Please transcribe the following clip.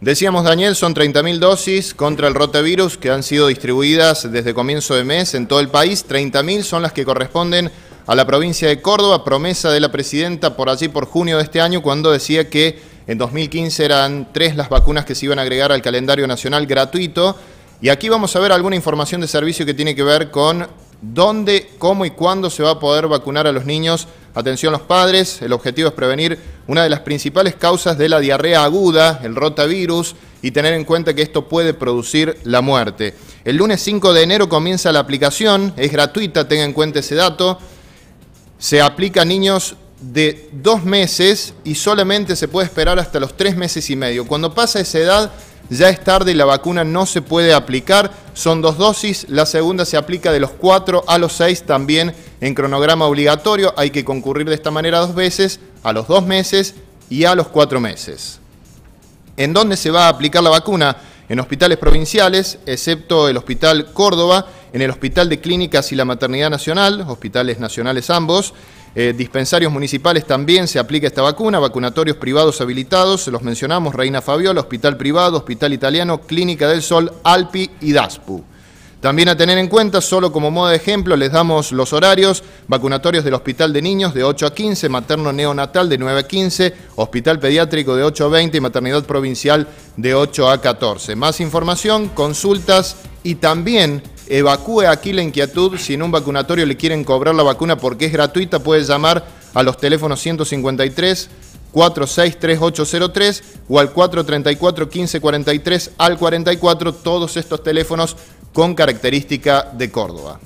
Decíamos, Daniel, son 30.000 dosis contra el rotavirus que han sido distribuidas desde comienzo de mes en todo el país. 30.000 son las que corresponden a la provincia de Córdoba, promesa de la presidenta por allí por junio de este año, cuando decía que en 2015 eran tres las vacunas que se iban a agregar al calendario nacional gratuito. Y aquí vamos a ver alguna información de servicio que tiene que ver con dónde, cómo y cuándo se va a poder vacunar a los niños. Atención los padres, el objetivo es prevenir una de las principales causas de la diarrea aguda, el rotavirus, y tener en cuenta que esto puede producir la muerte. El lunes 5 de enero comienza la aplicación, es gratuita, tenga en cuenta ese dato. Se aplica a niños de dos meses y solamente se puede esperar hasta los tres meses y medio. Cuando pasa esa edad ya es tarde y la vacuna no se puede aplicar. Son dos dosis, la segunda se aplica de los cuatro a los seis también en cronograma obligatorio. Hay que concurrir de esta manera dos veces, a los dos meses y a los cuatro meses. ¿En dónde se va a aplicar la vacuna? En hospitales provinciales, excepto el Hospital Córdoba, en el Hospital de Clínicas y la Maternidad Nacional, hospitales nacionales ambos, eh, dispensarios municipales también se aplica esta vacuna, vacunatorios privados habilitados, los mencionamos, Reina Fabiola, Hospital Privado, Hospital Italiano, Clínica del Sol, Alpi y DASPU. También a tener en cuenta, solo como modo de ejemplo, les damos los horarios, vacunatorios del Hospital de Niños de 8 a 15, materno neonatal de 9 a 15, Hospital Pediátrico de 8 a 20 y Maternidad Provincial de 8 a 14. Más información, consultas y también evacúe aquí la inquietud. Si en un vacunatorio le quieren cobrar la vacuna porque es gratuita, puede llamar a los teléfonos 153 463803 o al 434 1543 al 44, todos estos teléfonos con característica de Córdoba.